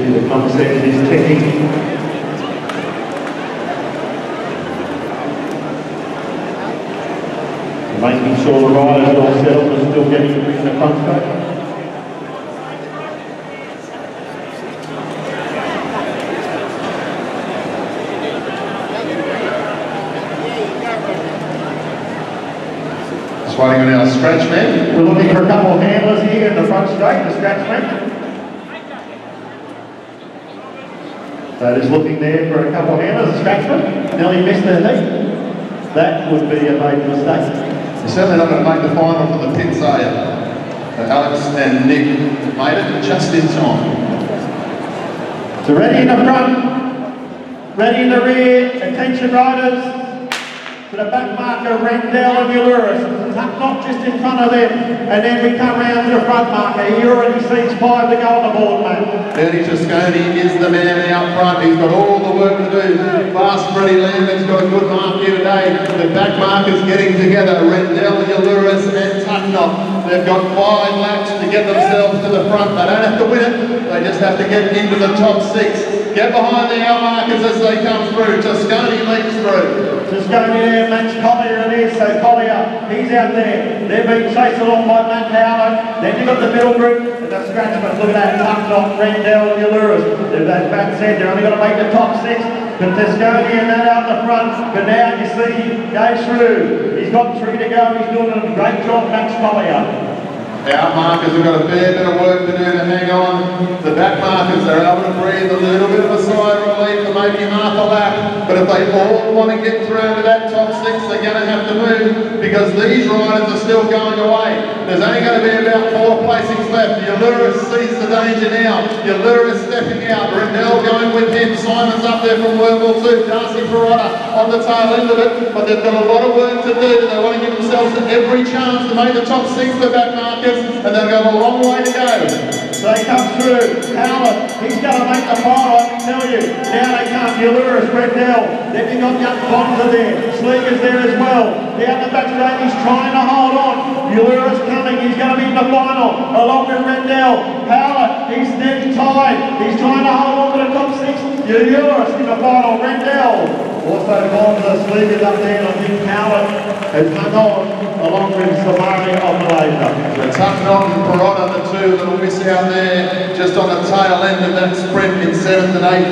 See the concept is ticking. Making sure the riders are all settled and still getting in the straight. Just waiting on our scratch man. We're looking for a couple of handlers here in the front straight, the scratch man. That is looking there for a couple of handlers, the scratchman. Nearly missed their heat. That would be a major mistake. You're certainly not going to make the final for the pits, are you? But Alex and Nick made it just in time. So ready in the front, ready in the rear, attention riders. The back marker, Rendell and Yallouris. Not just in front of them. And then we come round to the front marker. He already sees five to go on the board, mate. Ernie Tesconi is the man out front. He's got all the work to do. Fast Freddie Landon's got a good mark here today. The back markers getting together. Rendell, Yallouris and Tucknott. They've got five laps to get themselves to the front. They don't have to win it. They just have to get into the top six. Get behind the hour markers as they come through. Tesconi leaps through. Tesconi there, Max Collier it is. So Collier, he's out there. They're being chased along by Matt Howlett. Then you've got the middle group and the scratchman. Look at that, Tucknott, Rendell and Yallouris. As Matt said, they're only going to make the top six. But Tesconi and that out the front. But now you see, goes through. He's got three to go. He's doing a great job, Max Collier. Our markers have got a fair bit of work to do to hang on. The back markers are able to breathe a little bit of a sigh of relief for maybe half a lap. But if they all want to get through to that top six, they're going to have to move because these riders are still going away. There's only going to be about four placings left. Yallouris sees the danger now. Yallouris stepping out. Rendell going with him. Symons up there from Wormwell too. Darcy Pirotta on the tail end of it. But they've got a lot of work to do. They want to give themselves every chance to make the top six for back markers and they've got a long way to go. They come through. Howlett, he's going to make the final, I can tell you. Now they come. Yallouris, Rendell. Then you've got Young Bonser there. Sleeger's there as well. Down the back straight, he's trying to hold on. Yallouris coming. He's going to be in the final, along with Rendell. Howlett, he's then tied. He's trying to hold on to the top six. Yallouris in the final. Rendell. Also Bonser, Sleeger's up there, I think Howlett has hung on along with Zamari Malaysia. The Tucknott and Pirotta, the two that will miss out there just on the tail end of that sprint in seventh and eighth.